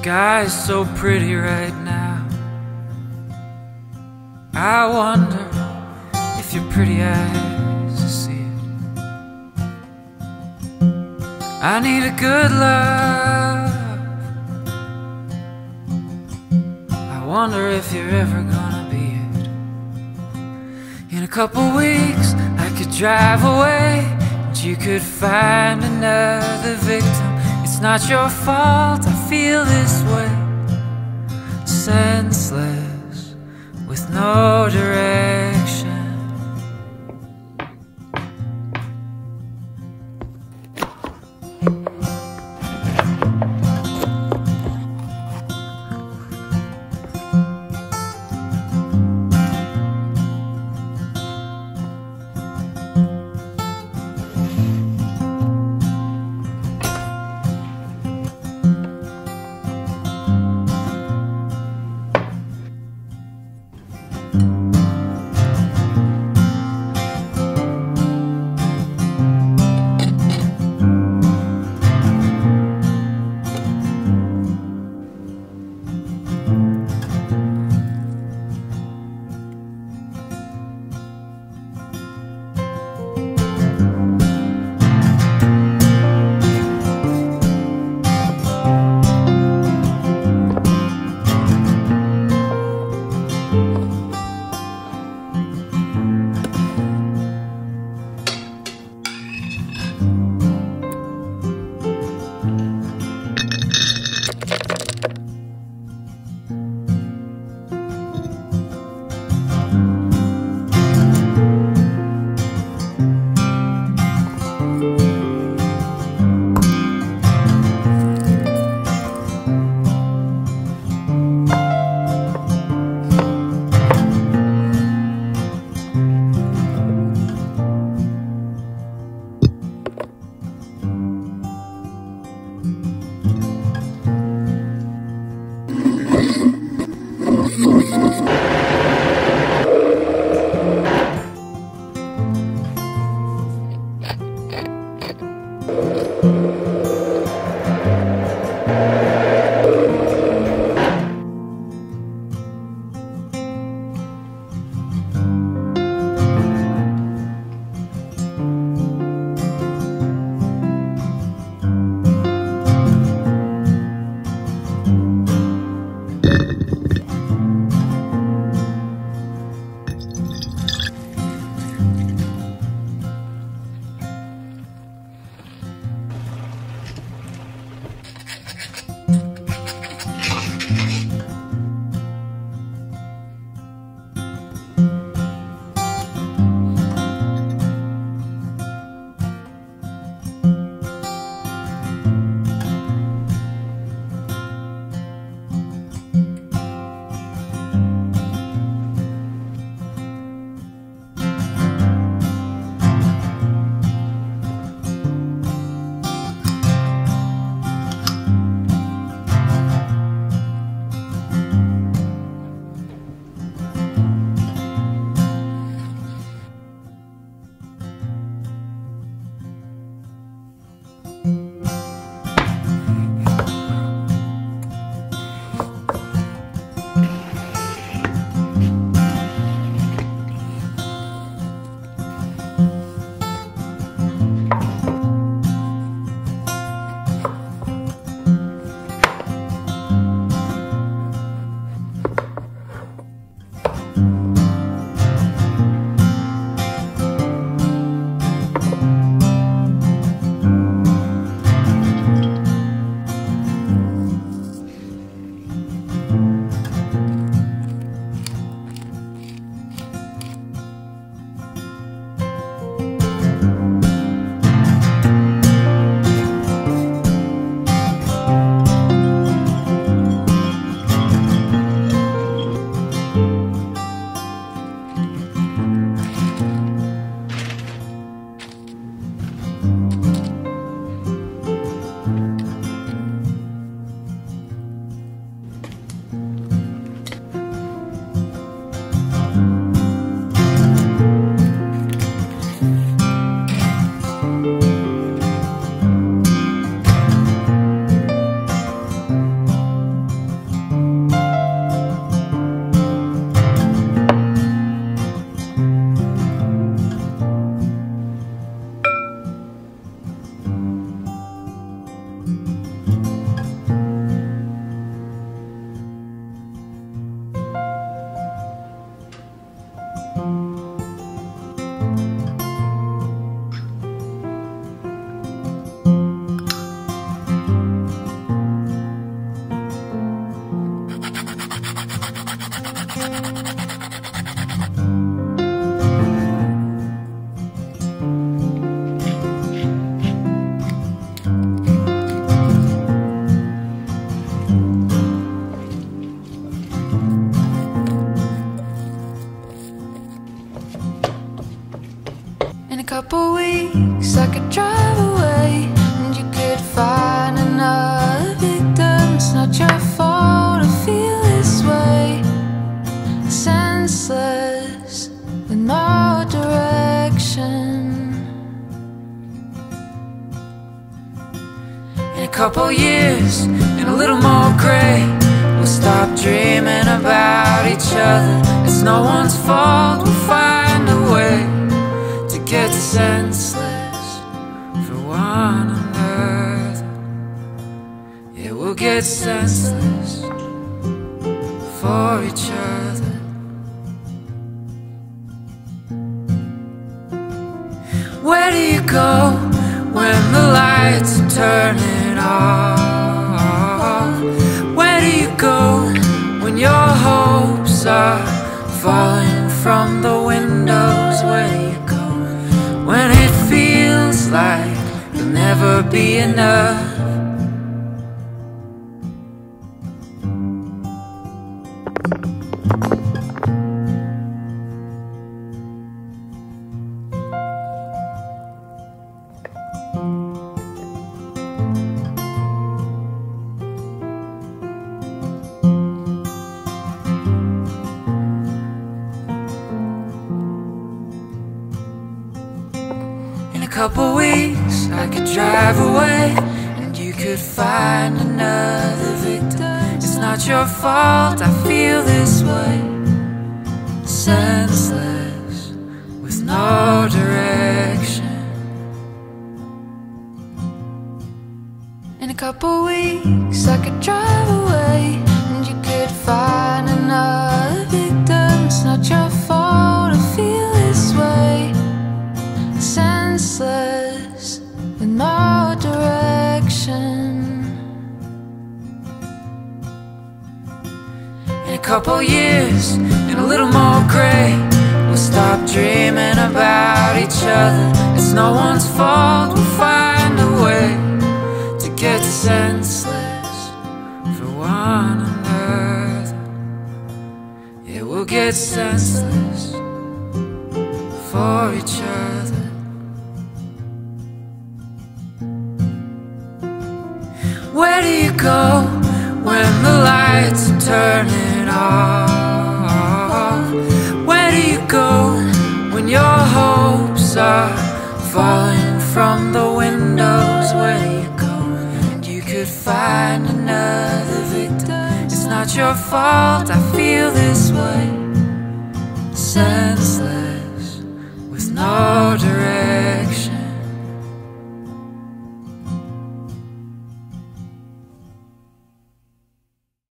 sky's so pretty right now. I wonder if your pretty eyes see it. I need a good love. I wonder if you're ever gonna be it. In a couple weeks, I could drive away, and you could find another victim. It's not your fault, I feel this way. Senseless, with no direction. 嗯。Couple weeks I could drive away and you could find another victim. It's not your fault to feel this way. Senseless with no direction. In a couple years, and a little more gray, we'll stop dreaming about each other. It's no one's fault, we'll find a way senseless for one another. Yeah, we'll get senseless for each other. Where do you go when the lights are turning off? Never be enough? Couple weeks, I could drive away and you could find another victim. It's not your fault, I feel this way. Senseless, with no direction. In a couple weeks, I could drive couple years, and a little more gray, we'll stop dreaming about each other. It's no one's fault, we'll find a way to get senseless for one another. Yeah, we'll get senseless for each other. Where do you go when the lights are turning Where do you go when your hopes are falling from the windows? Where do you go and you could find another victim? It's not your fault, I feel this way. Senseless with no